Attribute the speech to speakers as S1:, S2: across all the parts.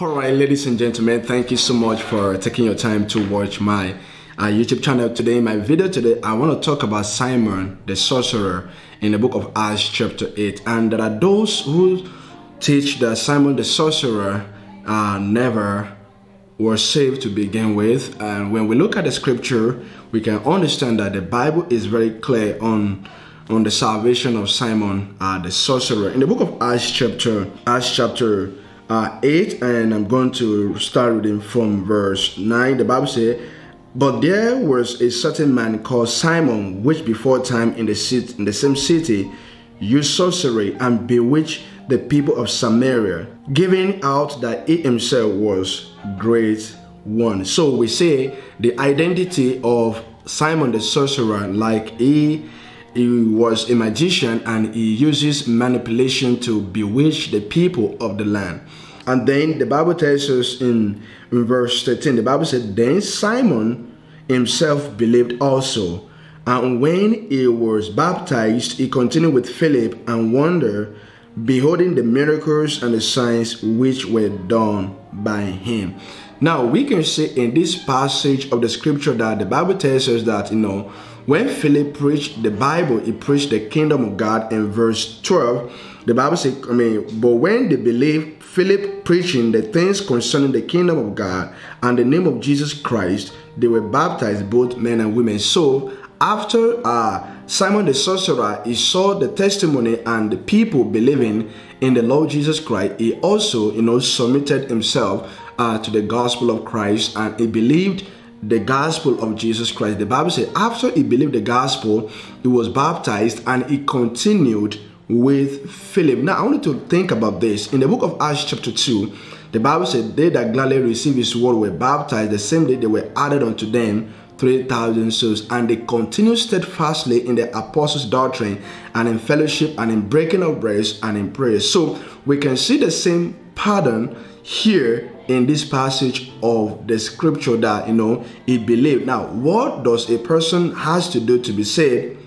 S1: All right, ladies and gentlemen, thank you so much for taking your time to watch my uh, YouTube channel today. In my video today, I want to talk about Simon the sorcerer in the book of Acts chapter 8. And there are those who teach that Simon the sorcerer uh, never was saved to begin with. And when we look at the scripture, we can understand that the Bible is very clear on on the salvation of Simon uh, the sorcerer. In the book of Acts chapter Acts chapter uh, 8 and I'm going to start reading from verse 9. The Bible says, But there was a certain man called Simon, which before time in the, city, in the same city used sorcery and bewitched the people of Samaria, giving out that he himself was great one. So we say the identity of Simon the sorcerer, like he he was a magician and he uses manipulation to bewitch the people of the land. And then the Bible tells us in, in verse 13, the Bible said, Then Simon himself believed also. And when he was baptized, he continued with Philip and wondered, beholding the miracles and the signs which were done by him. Now, we can see in this passage of the scripture that the Bible tells us that, you know, when Philip preached the Bible, he preached the kingdom of God in verse 12. The Bible says, I mean, but when they believed Philip preaching the things concerning the kingdom of God and the name of Jesus Christ, they were baptized, both men and women. So after uh, Simon the sorcerer, he saw the testimony and the people believing in the Lord Jesus Christ. He also, you know, submitted himself uh, to the gospel of Christ and he believed the gospel of Jesus Christ. The Bible says after he believed the gospel, he was baptized and he continued with Philip. Now I want you to think about this. In the book of Acts chapter 2, the Bible said they that gladly received his word were baptized. The same day they were added unto them 3,000 souls. And they continued steadfastly in the apostles' doctrine and in fellowship and in breaking of bread and in prayer. So we can see the same pattern here in this passage of the scripture that you know he believed. Now what does a person has to do to be saved?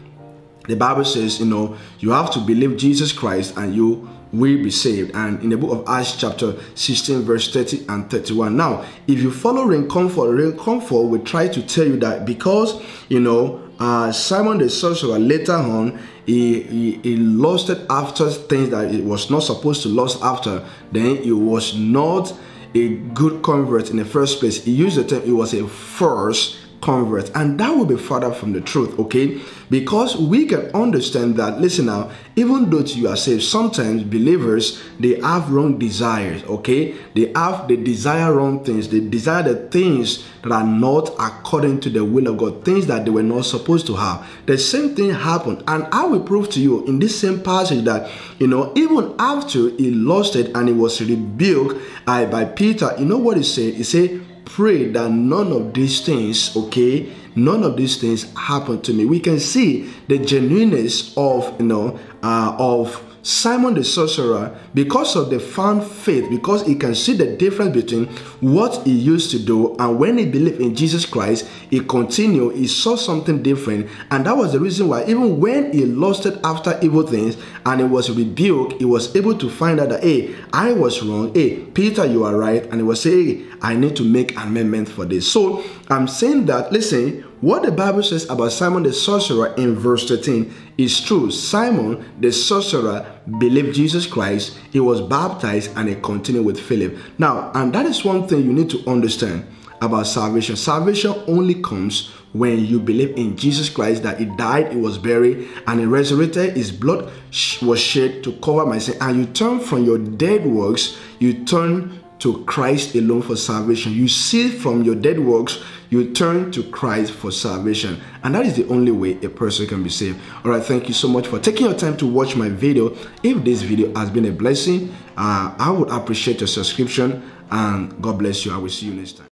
S1: The bible says you know you have to believe jesus christ and you will be saved. And in the book of acts chapter 16 verse 30 and 31 now if you follow Ray Comfort Ray Comfort will try to tell you that because you know uh, simon the sorcerer later on he, he, he lost it after things that it was not supposed to lose after then it was not a good convert in the first place. He used the term it was a first convert and that will be further from the truth okay? Because we can understand that listen now even though you are saved sometimes believers they have wrong desires okay? They have they desire wrong things. They desire the things that are not according to the will of god things that they were not supposed to have. The same thing happened. And i will prove to you in this same passage that you know even after he lost it and he was rebuked uh, by peter you know what he said? He said pray that none of these things, okay, none of these things happen to me. We can see the genuineness of, you know, uh, of Simon the sorcerer, because of the found faith, because he can see the difference between what he used to do and when he believed in Jesus Christ, he continued, he saw something different. And that was the reason why, even when he lost it after evil things and he was rebuked, he was able to find out that, hey, I was wrong. Hey, Peter, you are right. And he was saying, hey, I need to make amendment for this. So I'm saying that, listen, what the Bible says about Simon the sorcerer in verse 13 is true. Simon the sorcerer believed Jesus Christ, he was baptized, and he continued with Philip. Now, and that is one thing you need to understand about salvation. Salvation only comes when you believe in Jesus Christ that He died, He was buried, and He resurrected. His blood was shed to cover my sin, and you turn from your dead works. You turn to Christ alone for salvation. You see from your dead works, you turn to Christ for salvation. And that is the only way a person can be saved. All right, thank you so much for taking your time to watch my video. If this video has been a blessing, uh, I would appreciate your subscription and God bless you. I will see you next time.